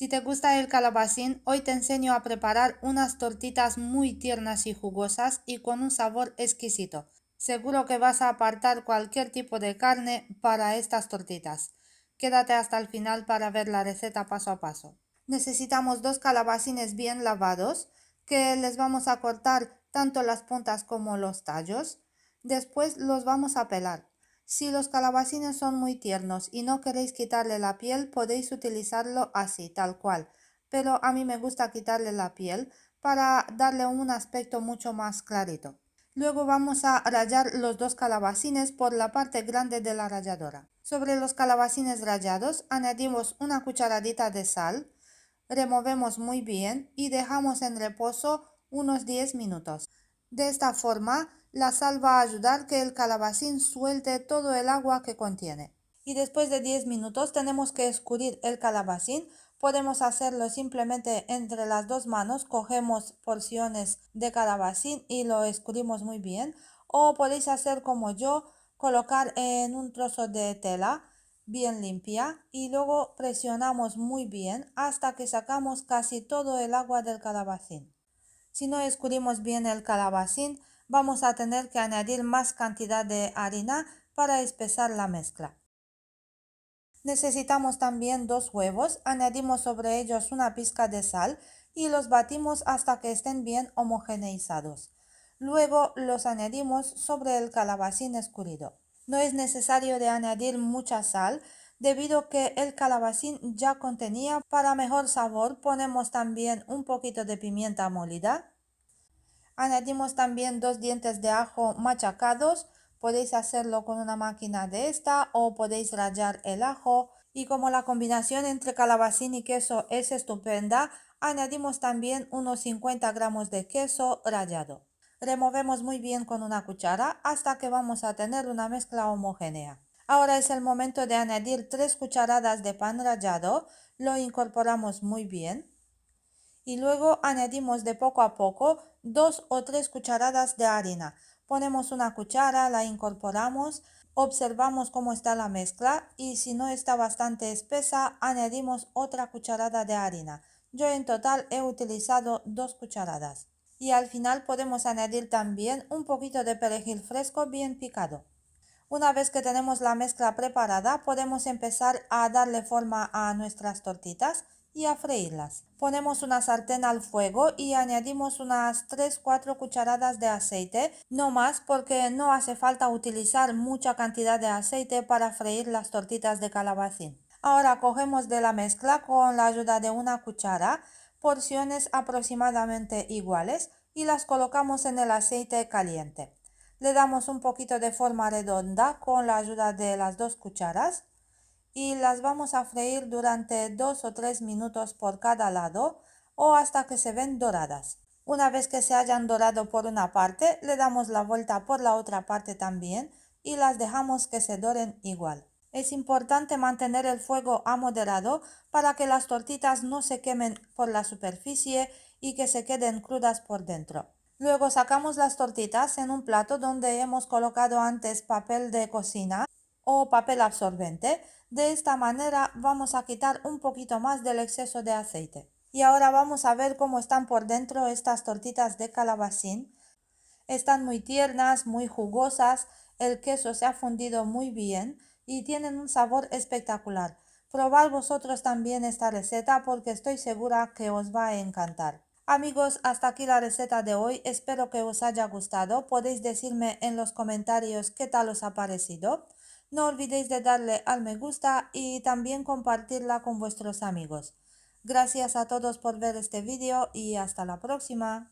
Si te gusta el calabacín, hoy te enseño a preparar unas tortitas muy tiernas y jugosas y con un sabor exquisito. Seguro que vas a apartar cualquier tipo de carne para estas tortitas. Quédate hasta el final para ver la receta paso a paso. Necesitamos dos calabacines bien lavados que les vamos a cortar tanto las puntas como los tallos. Después los vamos a pelar. Si los calabacines son muy tiernos y no queréis quitarle la piel, podéis utilizarlo así, tal cual. Pero a mí me gusta quitarle la piel para darle un aspecto mucho más clarito. Luego vamos a rallar los dos calabacines por la parte grande de la ralladora. Sobre los calabacines rallados añadimos una cucharadita de sal, removemos muy bien y dejamos en reposo unos 10 minutos. De esta forma la sal va a ayudar que el calabacín suelte todo el agua que contiene. Y después de 10 minutos tenemos que escurrir el calabacín. Podemos hacerlo simplemente entre las dos manos, cogemos porciones de calabacín y lo escurrimos muy bien. O podéis hacer como yo, colocar en un trozo de tela bien limpia y luego presionamos muy bien hasta que sacamos casi todo el agua del calabacín. Si no escurrimos bien el calabacín, vamos a tener que añadir más cantidad de harina para espesar la mezcla. Necesitamos también dos huevos, añadimos sobre ellos una pizca de sal y los batimos hasta que estén bien homogeneizados. Luego los añadimos sobre el calabacín escurrido. No es necesario de añadir mucha sal, debido que el calabacín ya contenía. Para mejor sabor ponemos también un poquito de pimienta molida Añadimos también dos dientes de ajo machacados. Podéis hacerlo con una máquina de esta o podéis rallar el ajo. Y como la combinación entre calabacín y queso es estupenda, añadimos también unos 50 gramos de queso rallado. Removemos muy bien con una cuchara hasta que vamos a tener una mezcla homogénea. Ahora es el momento de añadir 3 cucharadas de pan rallado. Lo incorporamos muy bien y luego añadimos de poco a poco dos o tres cucharadas de harina. Ponemos una cuchara, la incorporamos, observamos cómo está la mezcla y si no está bastante espesa añadimos otra cucharada de harina. Yo en total he utilizado dos cucharadas. Y al final podemos añadir también un poquito de perejil fresco bien picado. Una vez que tenemos la mezcla preparada podemos empezar a darle forma a nuestras tortitas y a freírlas. Ponemos una sartén al fuego y añadimos unas 3-4 cucharadas de aceite, no más porque no hace falta utilizar mucha cantidad de aceite para freír las tortitas de calabacín. Ahora cogemos de la mezcla con la ayuda de una cuchara porciones aproximadamente iguales y las colocamos en el aceite caliente. Le damos un poquito de forma redonda con la ayuda de las dos cucharas y las vamos a freír durante 2 o 3 minutos por cada lado o hasta que se ven doradas. Una vez que se hayan dorado por una parte, le damos la vuelta por la otra parte también y las dejamos que se doren igual. Es importante mantener el fuego a moderado para que las tortitas no se quemen por la superficie y que se queden crudas por dentro. Luego sacamos las tortitas en un plato donde hemos colocado antes papel de cocina o papel absorbente de esta manera vamos a quitar un poquito más del exceso de aceite. Y ahora vamos a ver cómo están por dentro estas tortitas de calabacín. Están muy tiernas, muy jugosas, el queso se ha fundido muy bien y tienen un sabor espectacular. Probad vosotros también esta receta porque estoy segura que os va a encantar. Amigos, hasta aquí la receta de hoy. Espero que os haya gustado. Podéis decirme en los comentarios qué tal os ha parecido. No olvidéis de darle al me gusta y también compartirla con vuestros amigos. Gracias a todos por ver este vídeo y hasta la próxima.